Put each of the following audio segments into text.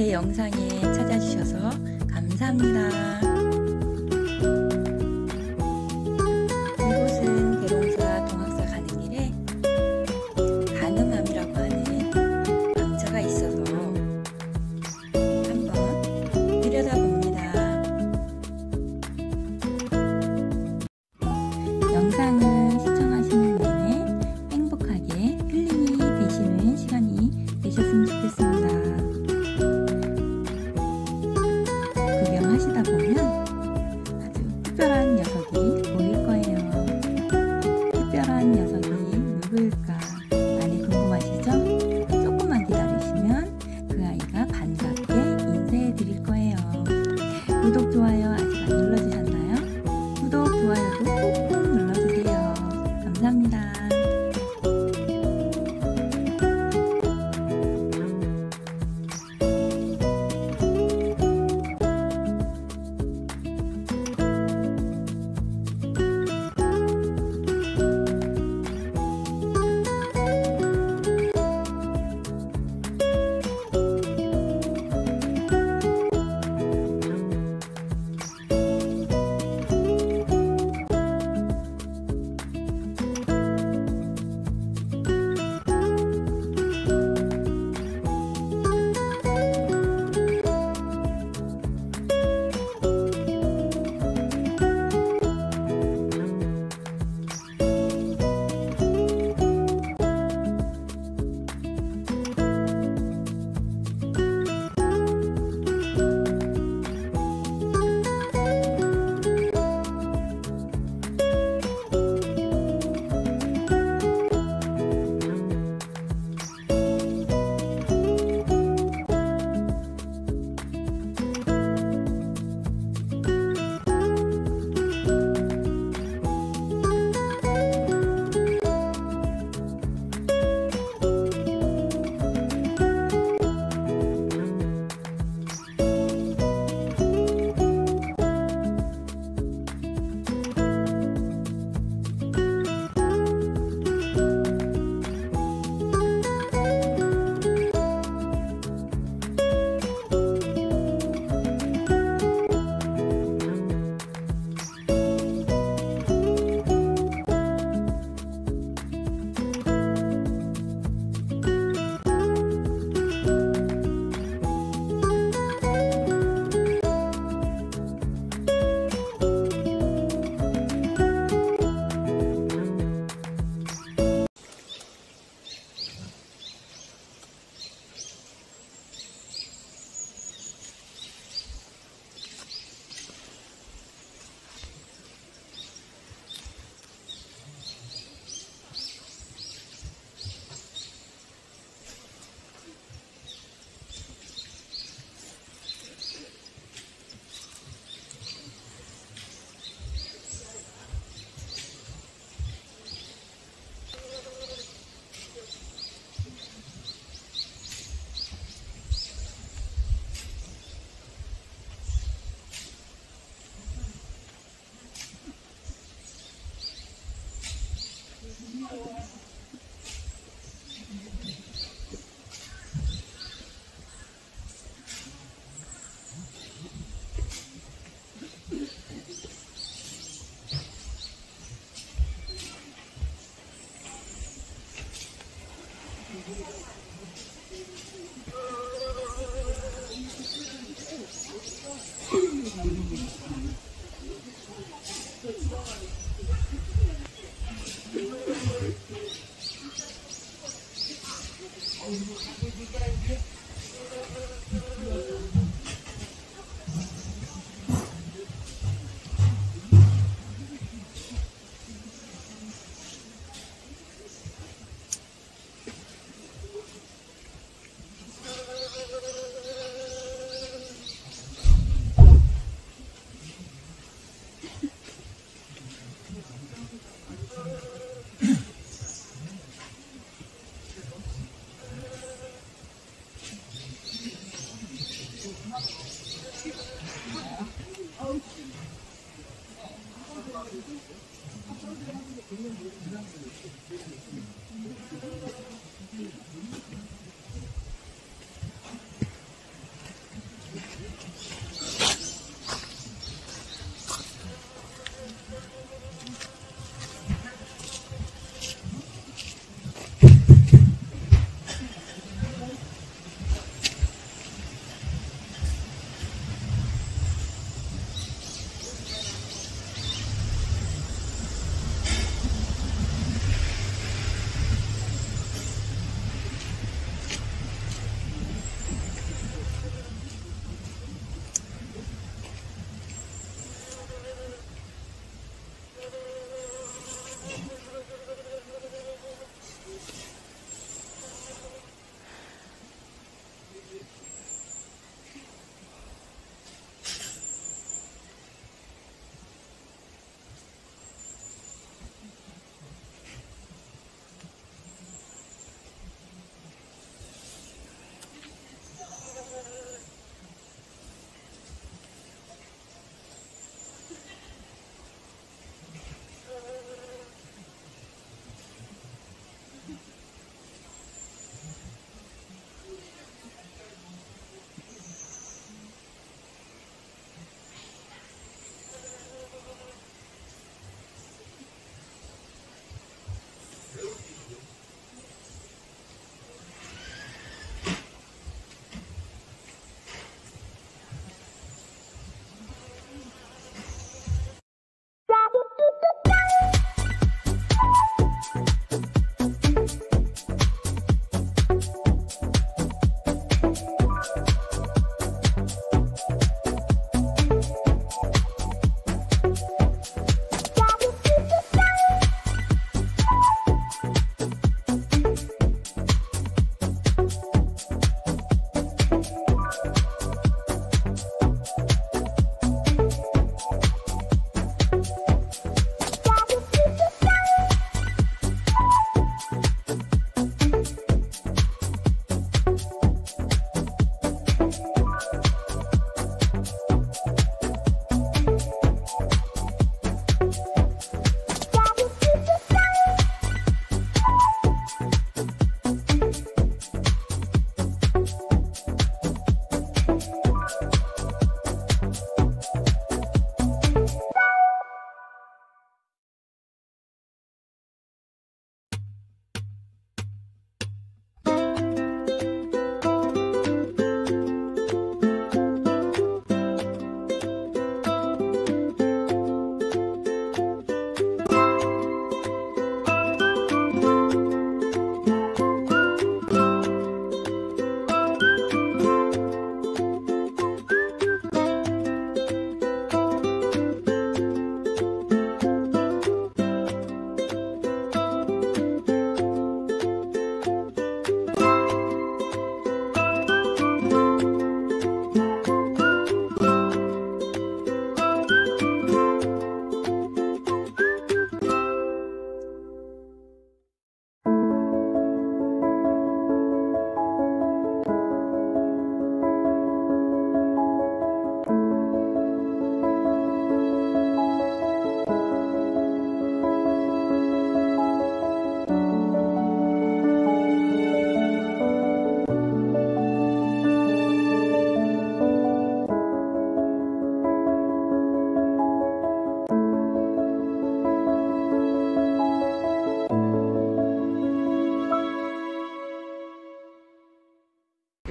제 영상에 찾아주셔서 감사합니다.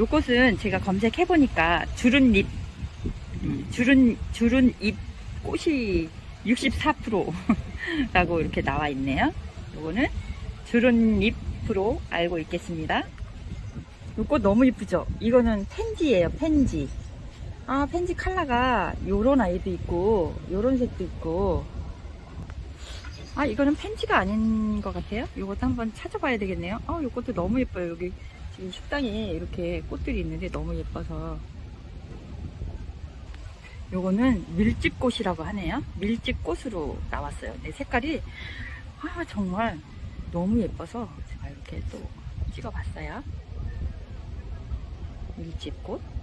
요것은 제가 검색해보니까 주른잎, 음, 주른, 주른잎 꽃이 64%라고 이렇게 나와 있네요. 요거는 주른잎으로 알고 있겠습니다. 요꽃 너무 이쁘죠? 이거는 펜지예요, 펜지. 아, 펜지 컬러가 요런 아이도 있고, 요런 색도 있고. 아, 이거는 펜지가 아닌 것 같아요. 요것도 한번 찾아봐야 되겠네요. 아, 요 꽃도 너무 예뻐요. 여기 지금 식당에 이렇게 꽃들이 있는데 너무 예뻐서. 요거는 밀집꽃이라고 하네요. 밀집꽃으로 나왔어요. 네, 색깔이, 아, 정말 너무 예뻐서 제가 이렇게 또 찍어봤어요. 밀집꽃.